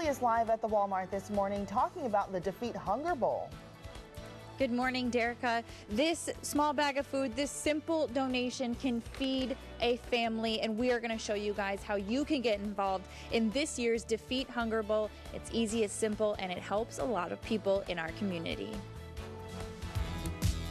Julie is live at the Walmart this morning talking about the Defeat Hunger Bowl. Good morning, Derica. This small bag of food, this simple donation can feed a family, and we are going to show you guys how you can get involved in this year's Defeat Hunger Bowl. It's easy, it's simple, and it helps a lot of people in our community.